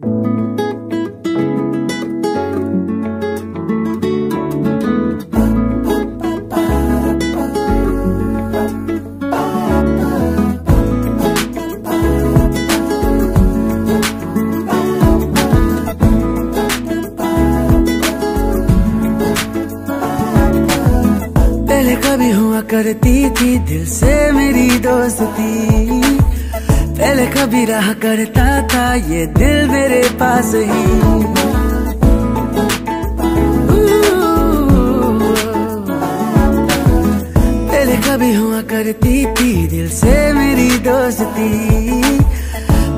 पहले कभी हुआ करती थी दिल से मेरी दोस्ती। पहले कभी रहा करता था, ये दिल मेरे पास ही। पहले कभी हुआ करती थी, दिल से मेरी दोस्ती।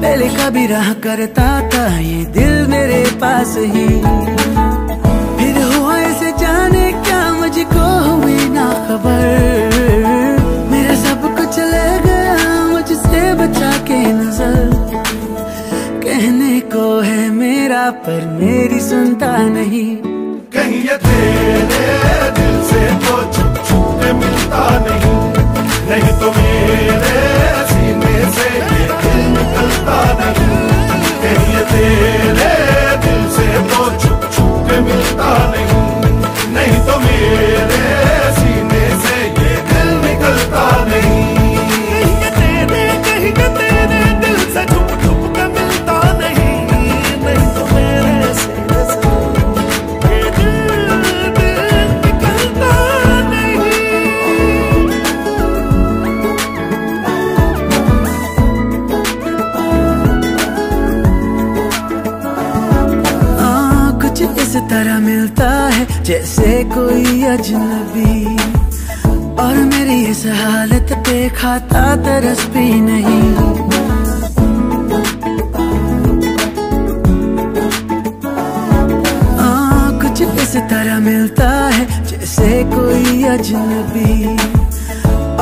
पहले कभी रहा करता था, ये दिल मेरे पास ही। कहने को है मेरा, पर मेरी सुनता नहीं। कहीं ये तेरे दिल से तो छुप छुप मिलता नहीं। नहीं तो मेरे जैसे कोई अजनबी। और मेरी इस हालत पे खाता तरस भी नहीं। आ, कुछ इस तरह मिलता है जैसे कोई अजनबी।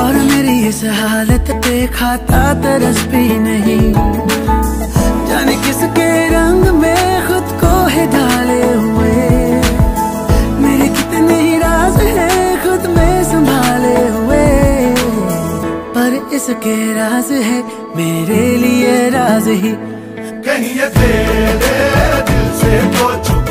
और मेरी इस हालत पे खाता तरस भी नहीं। जाने किसके रंग में और इसके राज है, मेरे लिए राज ही। कहीं ये दे दे दिल से तो चुप